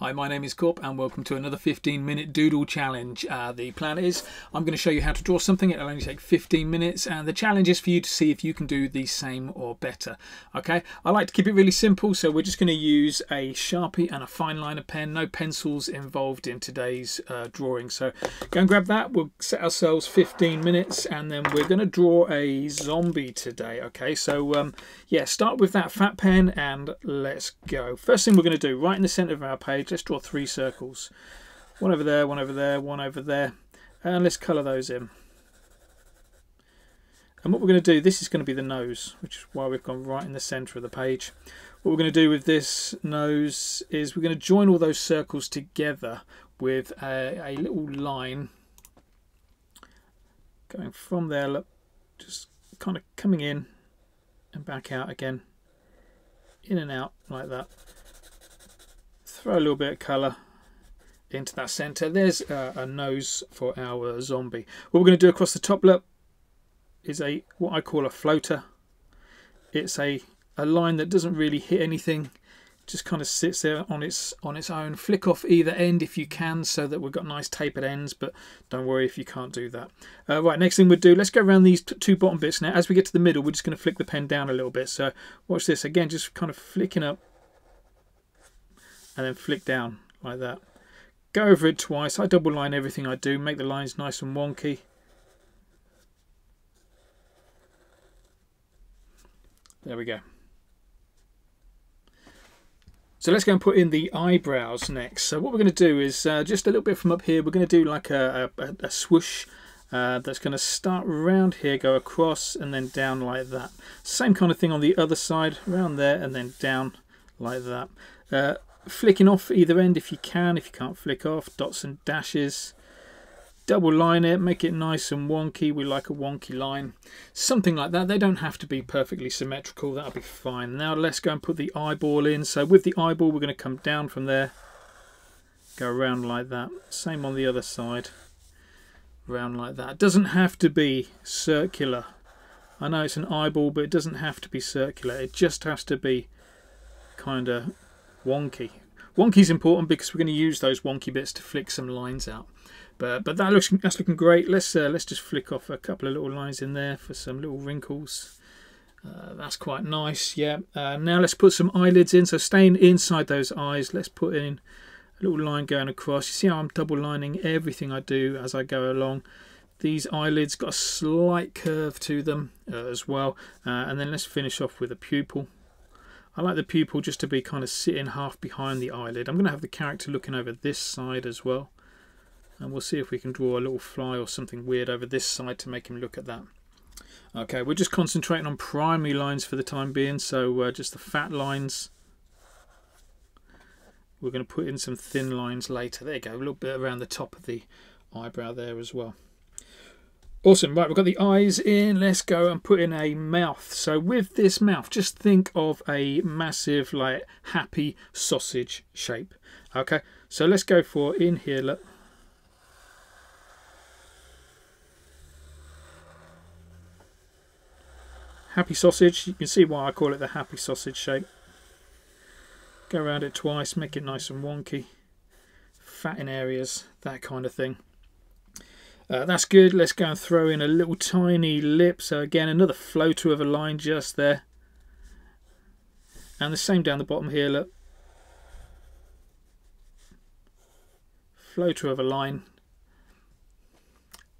Hi, my name is Korp and welcome to another 15 minute doodle challenge. Uh, the plan is I'm going to show you how to draw something. It'll only take 15 minutes and the challenge is for you to see if you can do the same or better. Okay, I like to keep it really simple so we're just going to use a Sharpie and a fine liner pen. No pencils involved in today's uh, drawing. So go and grab that. We'll set ourselves 15 minutes and then we're going to draw a zombie today. Okay, so um, yeah, start with that fat pen and let's go. First thing we're going to do right in the center of our page let's draw three circles. One over there, one over there, one over there. And let's colour those in. And what we're going to do, this is going to be the nose, which is why we've gone right in the centre of the page. What we're going to do with this nose is we're going to join all those circles together with a, a little line going from there, look, just kind of coming in and back out again, in and out like that throw a little bit of colour into that centre. There's uh, a nose for our zombie. What we're going to do across the top lip is a what I call a floater. It's a, a line that doesn't really hit anything, just kind of sits there on its on its own. Flick off either end if you can so that we've got nice tapered ends, but don't worry if you can't do that. Uh, right, next thing we'll do, let's go around these two bottom bits now. As we get to the middle, we're just going to flick the pen down a little bit. So watch this, again, just kind of flicking up and then flick down like that. Go over it twice. I double line everything I do, make the lines nice and wonky. There we go. So let's go and put in the eyebrows next. So what we're going to do is uh, just a little bit from up here, we're going to do like a, a, a swoosh uh, that's going to start around here, go across and then down like that. Same kind of thing on the other side, around there and then down like that. Uh, flicking off either end if you can, if you can't flick off, dots and dashes. Double line it, make it nice and wonky. We like a wonky line. Something like that. They don't have to be perfectly symmetrical. That'll be fine. Now let's go and put the eyeball in. So with the eyeball, we're going to come down from there. Go around like that. Same on the other side. Round like that. It doesn't have to be circular. I know it's an eyeball, but it doesn't have to be circular. It just has to be kind of wonky. Wonky is important because we're going to use those wonky bits to flick some lines out. But but that looks that's looking great. Let's uh, let's just flick off a couple of little lines in there for some little wrinkles. Uh, that's quite nice. Yeah. Uh, now let's put some eyelids in. So staying inside those eyes, let's put in a little line going across. You see how I'm double lining everything I do as I go along. These eyelids got a slight curve to them uh, as well. Uh, and then let's finish off with a pupil. I like the pupil just to be kind of sitting half behind the eyelid. I'm going to have the character looking over this side as well. And we'll see if we can draw a little fly or something weird over this side to make him look at that. Okay, we're just concentrating on primary lines for the time being, so uh, just the fat lines. We're going to put in some thin lines later. There you go, a little bit around the top of the eyebrow there as well. Awesome, right, we've got the eyes in. Let's go and put in a mouth. So with this mouth, just think of a massive, like, happy sausage shape. Okay, so let's go for in here, look. Happy sausage, you can see why I call it the happy sausage shape. Go around it twice, make it nice and wonky. Fat in areas, that kind of thing. Uh, that's good. Let's go and throw in a little tiny lip. So again, another floater of a line just there. And the same down the bottom here, look. Floater of a line.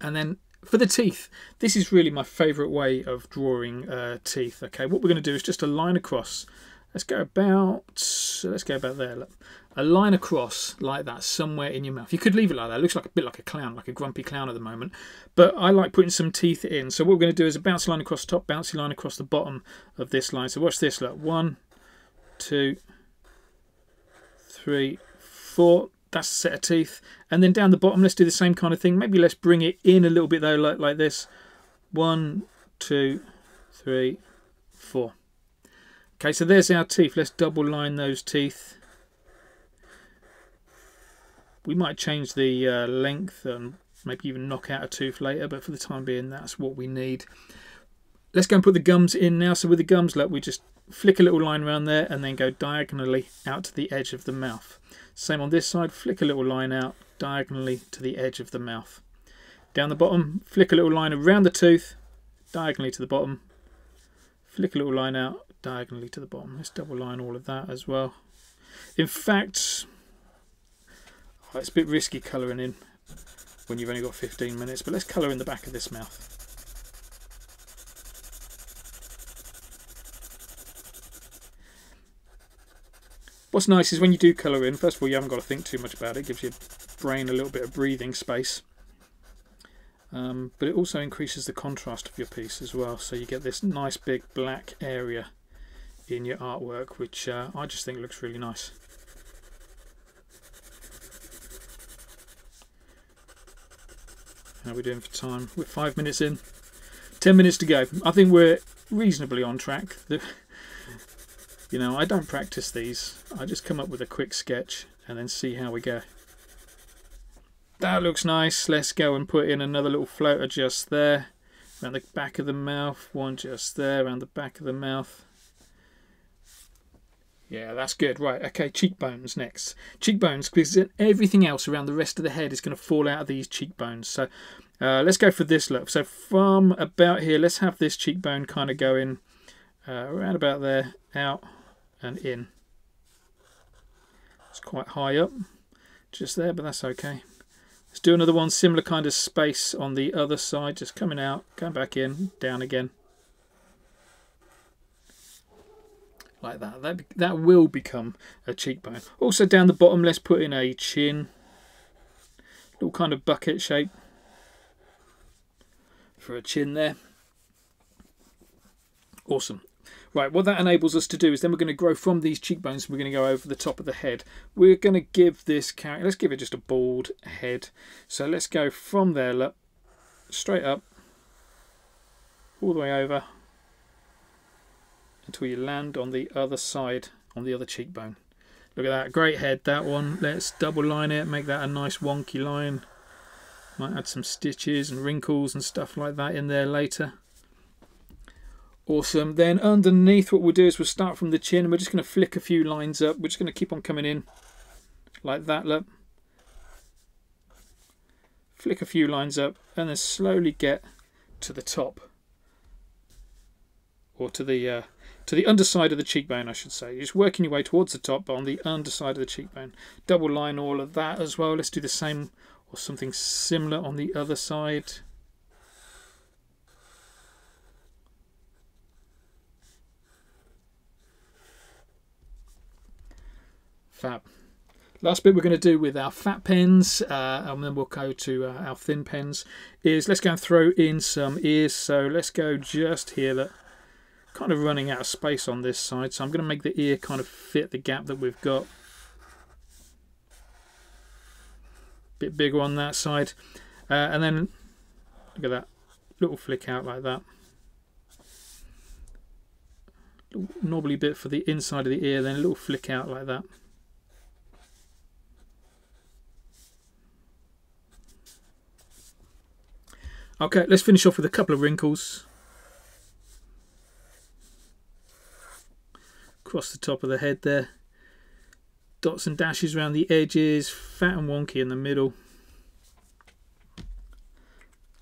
And then for the teeth, this is really my favourite way of drawing uh, teeth. Okay, what we're going to do is just a line across Let's go about, let's go about there. Look. A line across like that somewhere in your mouth. You could leave it like that. It looks like a bit like a clown, like a grumpy clown at the moment. But I like putting some teeth in. So what we're going to do is a bouncy line across the top, bouncy line across the bottom of this line. So watch this. Look, one, two, three, four. That's a set of teeth. And then down the bottom, let's do the same kind of thing. Maybe let's bring it in a little bit though, like, like this. One, two, three, four. Okay, so there's our teeth. Let's double line those teeth. We might change the uh, length and maybe even knock out a tooth later, but for the time being, that's what we need. let's go and put the gums in now. So with the gums, look, we just flick a little line around there and then go diagonally out to the edge of the mouth. Same on this side, flick a little line out diagonally to the edge of the mouth. Down the bottom, flick a little line around the tooth, diagonally to the bottom. Flick a little line out diagonally to the bottom. Let's double line all of that as well. In fact, oh, it's a bit risky colouring in when you've only got 15 minutes, but let's colour in the back of this mouth. What's nice is when you do colour in, first of all, you haven't got to think too much about it. It gives your brain a little bit of breathing space. Um, but it also increases the contrast of your piece as well. So you get this nice big black area in your artwork, which uh, I just think looks really nice. How are we doing for time? We're five minutes in. Ten minutes to go. I think we're reasonably on track. You know, I don't practice these. I just come up with a quick sketch and then see how we go. That looks nice. Let's go and put in another little floater just there. Around the back of the mouth. One just there, around the back of the mouth. Yeah, that's good. Right, okay, cheekbones next. Cheekbones, because everything else around the rest of the head is going to fall out of these cheekbones. So uh, let's go for this look. So from about here, let's have this cheekbone kind of going uh, around about there, out, and in. It's quite high up, just there, but that's okay. Let's do another one, similar kind of space on the other side, just coming out, going back in, down again. Like that. That, that will become a cheekbone. Also down the bottom, let's put in a chin. Little kind of bucket shape for a chin there. Awesome. Right, what that enables us to do is then we're going to grow from these cheekbones, we're going to go over the top of the head. We're going to give this character, let's give it just a bald head. So let's go from there, look, straight up, all the way over, until you land on the other side, on the other cheekbone. Look at that, great head, that one. Let's double line it, make that a nice wonky line. Might add some stitches and wrinkles and stuff like that in there later. Awesome. Then underneath what we'll do is we'll start from the chin we're just going to flick a few lines up. We're just going to keep on coming in like that, look. Flick a few lines up and then slowly get to the top. Or to the uh, to the underside of the cheekbone, I should say. You're just working your way towards the top, but on the underside of the cheekbone. Double line all of that as well. Let's do the same or something similar on the other side. Fab. Last bit we're going to do with our fat pens, uh, and then we'll go to uh, our thin pens, is let's go and throw in some ears. So let's go just here, that kind of running out of space on this side. So I'm going to make the ear kind of fit the gap that we've got. Bit bigger on that side. Uh, and then, look at that, little flick out like that. Knobbly bit for the inside of the ear, then a little flick out like that. Okay, let's finish off with a couple of wrinkles. Across the top of the head there. Dots and dashes around the edges, fat and wonky in the middle.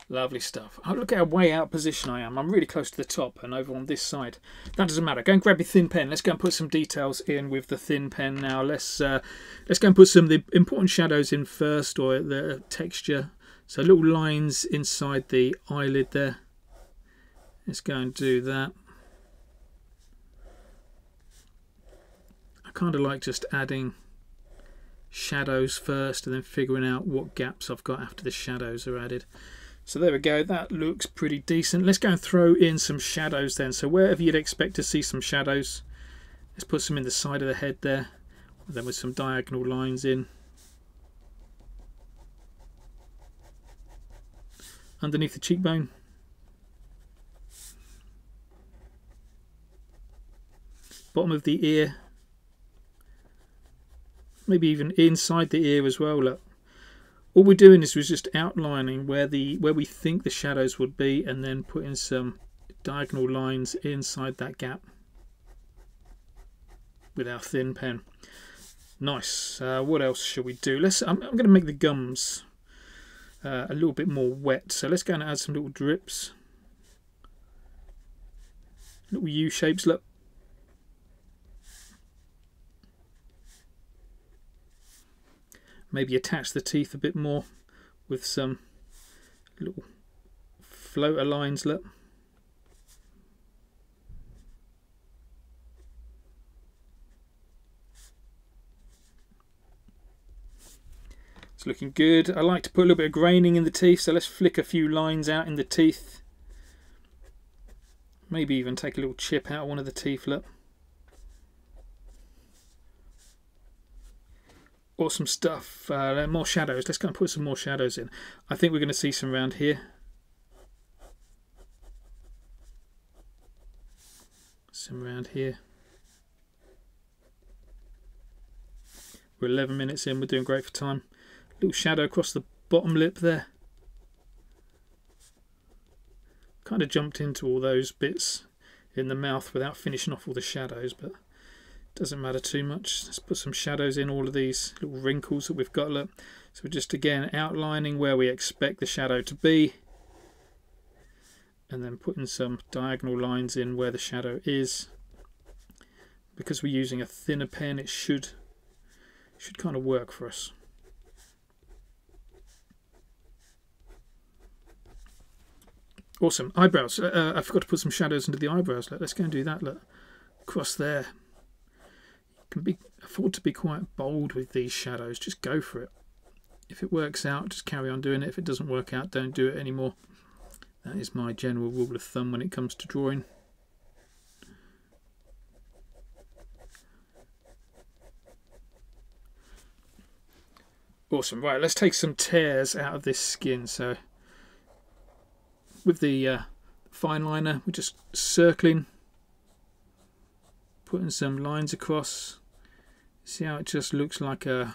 Lovely stuff. Oh, look at how way out position I am. I'm really close to the top and over on this side. That doesn't matter. Go and grab your thin pen. Let's go and put some details in with the thin pen now. Let's uh, let's go and put some of the important shadows in first or the texture so little lines inside the eyelid there. Let's go and do that. I kind of like just adding shadows first and then figuring out what gaps I've got after the shadows are added. So there we go, that looks pretty decent. Let's go and throw in some shadows then. So wherever you'd expect to see some shadows, let's put some in the side of the head there, then with some diagonal lines in. underneath the cheekbone. Bottom of the ear. Maybe even inside the ear as well. Look. All we're doing is we're just outlining where the where we think the shadows would be and then putting some diagonal lines inside that gap with our thin pen. Nice. Uh, what else should we do? Let's. I'm, I'm going to make the gums uh, a little bit more wet. So let's go and add some little drips. Little U shapes. Look. Maybe attach the teeth a bit more with some little floater lines. Look. It's looking good. I like to put a little bit of graining in the teeth, so let's flick a few lines out in the teeth. Maybe even take a little chip out of one of the teeth, look. Awesome stuff. Uh, more shadows. Let's go and put some more shadows in. I think we're going to see some around here. Some around here. We're 11 minutes in. We're doing great for time. Little shadow across the bottom lip there. Kind of jumped into all those bits in the mouth without finishing off all the shadows, but doesn't matter too much. Let's put some shadows in all of these little wrinkles that we've got. Look. So we're just again outlining where we expect the shadow to be and then putting some diagonal lines in where the shadow is. Because we're using a thinner pen it should should kind of work for us. Awesome. Eyebrows. Uh, uh, I forgot to put some shadows into the eyebrows. Let's go and do that. Look. Across there. Can be afford to be quite bold with these shadows. Just go for it. If it works out, just carry on doing it. If it doesn't work out, don't do it anymore. That is my general rule of thumb when it comes to drawing. Awesome. Right, let's take some tears out of this skin. So with the uh, fine liner, we're just circling, putting some lines across. See how it just looks like a,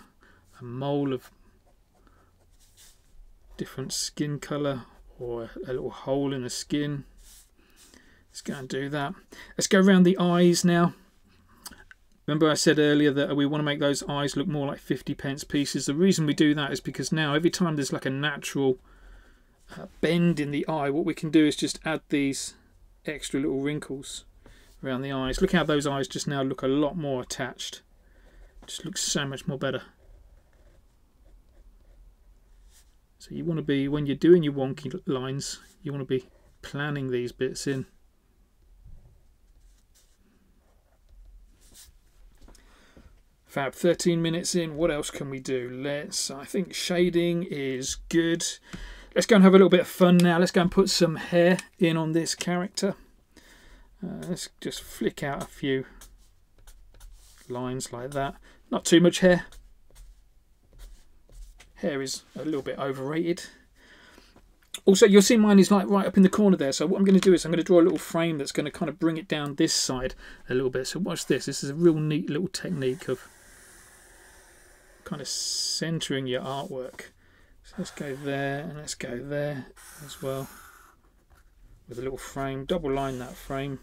a mole of different skin colour or a little hole in the skin. Let's go and do that. Let's go around the eyes now. Remember I said earlier that we want to make those eyes look more like 50 pence pieces. The reason we do that is because now every time there's like a natural uh, bend in the eye, what we can do is just add these extra little wrinkles around the eyes. Look how those eyes just now look a lot more attached. Just looks so much more better. So you want to be, when you're doing your wonky lines, you want to be planning these bits in. Fab, 13 minutes in, what else can we do? Let's, I think shading is good. Let's go and have a little bit of fun now. Let's go and put some hair in on this character. Uh, let's just flick out a few lines like that. Not too much hair. Hair is a little bit overrated. Also, you'll see mine is like right up in the corner there. So what I'm going to do is I'm going to draw a little frame that's going to kind of bring it down this side a little bit. So watch this. This is a real neat little technique of kind of centering your artwork. So let's go there and let's go there as well with a little frame. Double line that frame.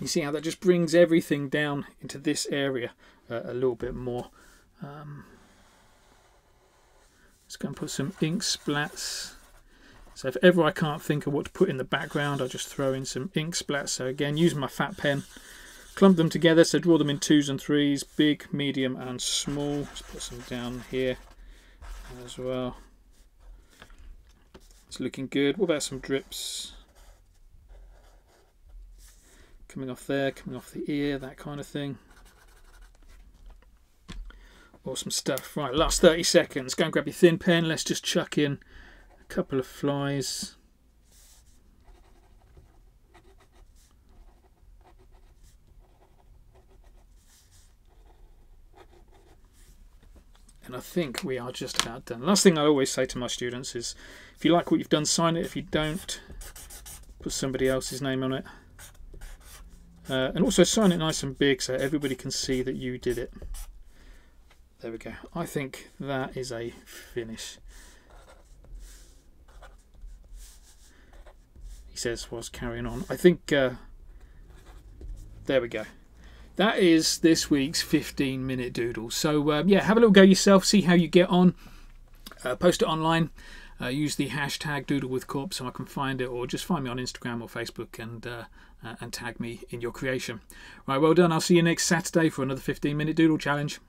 You see how that just brings everything down into this area uh, a little bit more. Um, let's go and put some ink splats so if ever I can't think of what to put in the background, I'll just throw in some ink splats. So again, using my fat pen, clump them together. So draw them in twos and threes, big, medium and small. Let's put some down here as well. It's looking good. What about some drips? Coming off there, coming off the ear, that kind of thing. Awesome stuff. Right, last 30 seconds. Go and grab your thin pen. Let's just chuck in a couple of flies. And I think we are just about done. Last thing I always say to my students is, if you like what you've done, sign it. If you don't, put somebody else's name on it. Uh, and also sign it nice and big so everybody can see that you did it. There we go. I think that is a finish. He says whilst carrying on. I think uh, there we go. That is this week's 15 minute doodle. So um, yeah, have a little go yourself, see how you get on. Uh, post it online. Uh, use the hashtag doodle with Korp so I can find it, or just find me on Instagram or Facebook and uh, uh, and tag me in your creation. Right, well done. I'll see you next Saturday for another 15 minute doodle challenge.